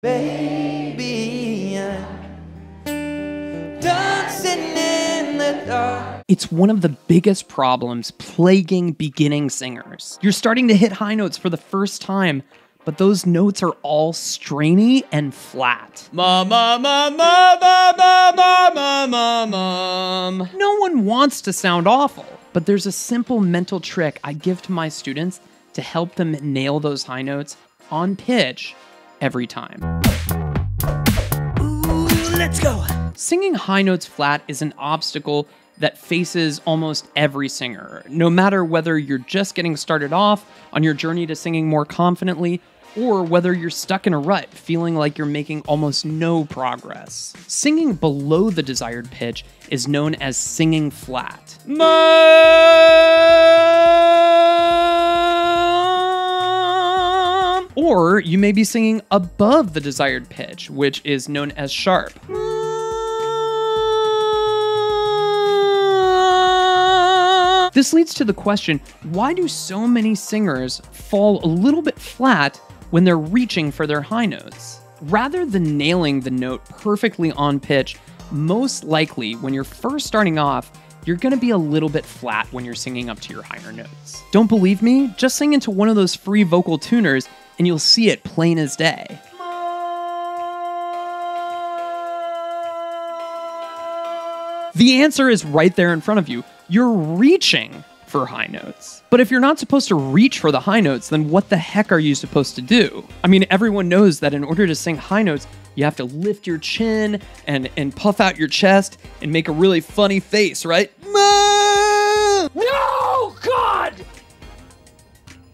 Baby, it's one of the biggest problems plaguing beginning singers. You're starting to hit high notes for the first time, but those notes are all strainy and flat. Mom, mom, mom, mom, mom, mom. No one wants to sound awful, but there's a simple mental trick I give to my students to help them nail those high notes on pitch every time. Ooh, let's go. Singing high notes flat is an obstacle that faces almost every singer, no matter whether you're just getting started off on your journey to singing more confidently or whether you're stuck in a rut feeling like you're making almost no progress. Singing below the desired pitch is known as singing flat. Ma. Or you may be singing above the desired pitch, which is known as sharp. This leads to the question why do so many singers fall a little bit flat when they're reaching for their high notes? Rather than nailing the note perfectly on pitch, most likely when you're first starting off, you're gonna be a little bit flat when you're singing up to your higher notes. Don't believe me? Just sing into one of those free vocal tuners and you'll see it plain as day. The answer is right there in front of you. You're reaching for high notes. But if you're not supposed to reach for the high notes, then what the heck are you supposed to do? I mean, everyone knows that in order to sing high notes, you have to lift your chin and, and puff out your chest and make a really funny face, right?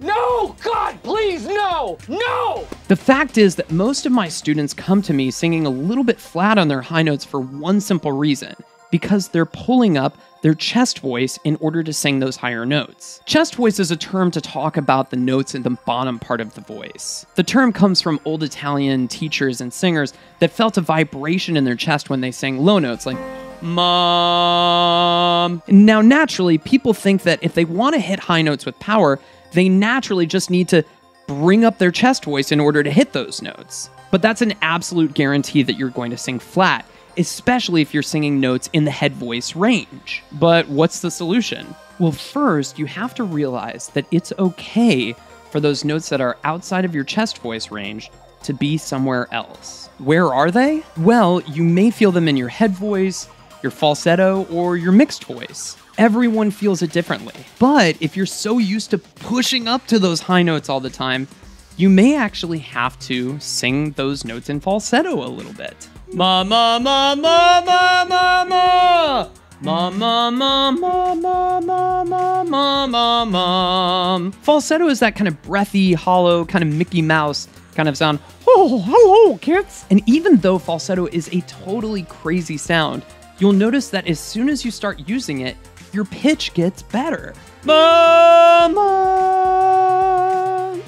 No, God, please, no! No! The fact is that most of my students come to me singing a little bit flat on their high notes for one simple reason because they're pulling up their chest voice in order to sing those higher notes. Chest voice is a term to talk about the notes in the bottom part of the voice. The term comes from old Italian teachers and singers that felt a vibration in their chest when they sang low notes like mom. Now, naturally, people think that if they want to hit high notes with power, they naturally just need to bring up their chest voice in order to hit those notes. But that's an absolute guarantee that you're going to sing flat, especially if you're singing notes in the head voice range. But what's the solution? Well, first, you have to realize that it's okay for those notes that are outside of your chest voice range to be somewhere else. Where are they? Well, you may feel them in your head voice, your falsetto, or your mixed voice. Everyone feels it differently. But if you're so used to pushing up to those high notes all the time, you may actually have to sing those notes in falsetto a little bit. Ma ma ma ma ma ma ma. Ma ma ma ma ma ma ma ma ma ma. Falsetto is that kind of breathy, hollow, kind of Mickey Mouse kind of sound. Oh, hello, kids. And even though falsetto is a totally crazy sound, you'll notice that as soon as you start using it, your pitch gets better. Ma ma.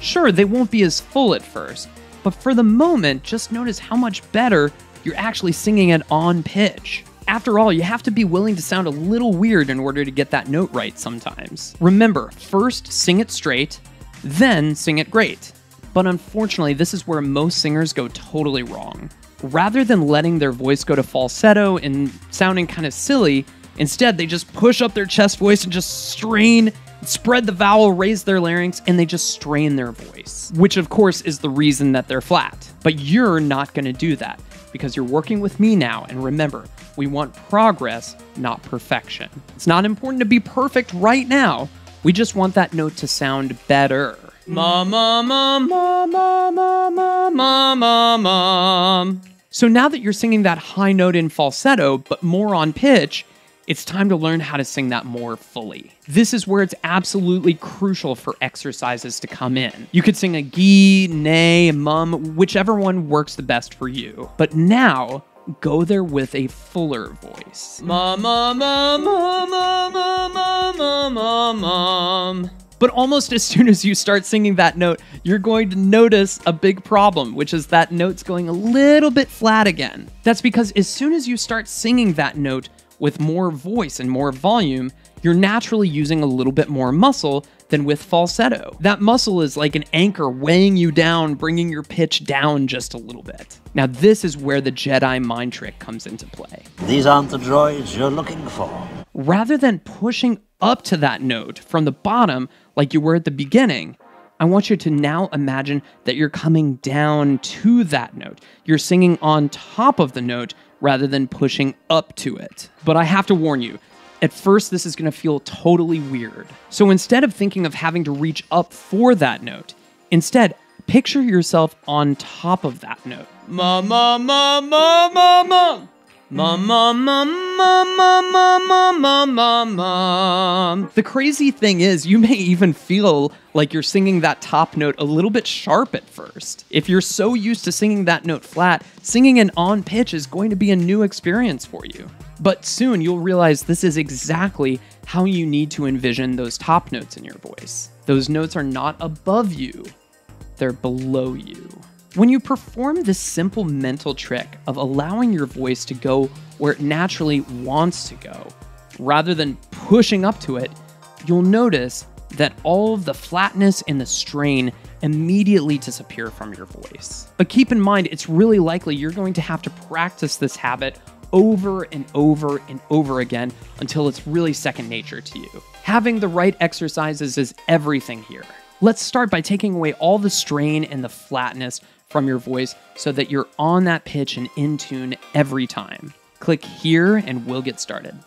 Sure, they won't be as full at first, but for the moment, just notice how much better you're actually singing it on pitch. After all, you have to be willing to sound a little weird in order to get that note right sometimes. Remember, first sing it straight, then sing it great. But unfortunately, this is where most singers go totally wrong. Rather than letting their voice go to falsetto and sounding kind of silly, instead they just push up their chest voice and just strain, spread the vowel, raise their larynx, and they just strain their voice. Which, of course, is the reason that they're flat. But you're not gonna do that because you're working with me now, and remember, we want progress, not perfection. It's not important to be perfect right now, we just want that note to sound better. So now that you're singing that high note in falsetto, but more on pitch, it's time to learn how to sing that more fully. This is where it's absolutely crucial for exercises to come in. You could sing a gi, nay, mum, whichever one works the best for you. But now, go there with a fuller voice. Mom, mom, mom, mom, mom, mom. But almost as soon as you start singing that note, you're going to notice a big problem, which is that note's going a little bit flat again. That's because as soon as you start singing that note, with more voice and more volume, you're naturally using a little bit more muscle than with falsetto. That muscle is like an anchor weighing you down, bringing your pitch down just a little bit. Now, this is where the Jedi mind trick comes into play. These aren't the droids you're looking for. Rather than pushing up to that note from the bottom like you were at the beginning, I want you to now imagine that you're coming down to that note. You're singing on top of the note rather than pushing up to it. But I have to warn you, at first, this is going to feel totally weird. So instead of thinking of having to reach up for that note, instead, picture yourself on top of that note. Ma ma ma ma ma ma. The crazy thing is, you may even feel like you're singing that top note a little bit sharp at first. If you're so used to singing that note flat, singing an on pitch is going to be a new experience for you. But soon you'll realize this is exactly how you need to envision those top notes in your voice. Those notes are not above you, they're below you. When you perform this simple mental trick of allowing your voice to go where it naturally wants to go, rather than pushing up to it, you'll notice that all of the flatness and the strain immediately disappear from your voice. But keep in mind, it's really likely you're going to have to practice this habit over and over and over again until it's really second nature to you. Having the right exercises is everything here. Let's start by taking away all the strain and the flatness from your voice so that you're on that pitch and in tune every time. Click here and we'll get started.